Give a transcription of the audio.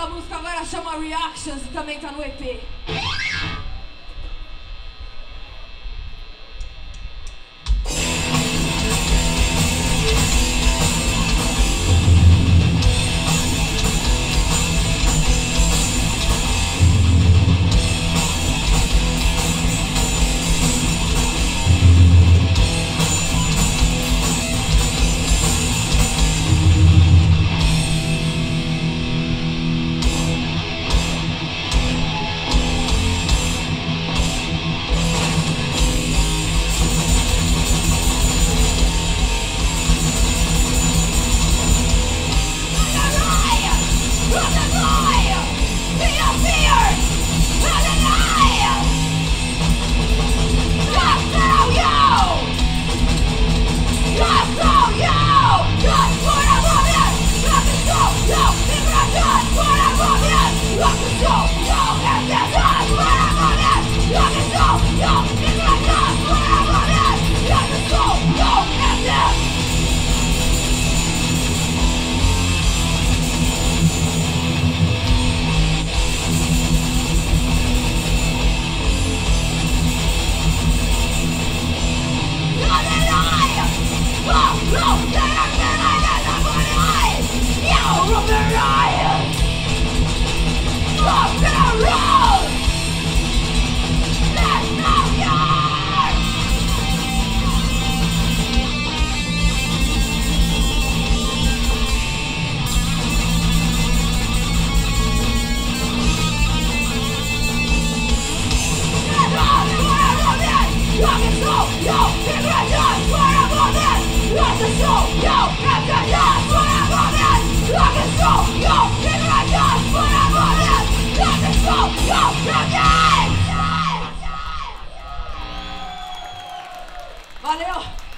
Essa música agora chama Reactions e também tá no EP. Rock! Valeu!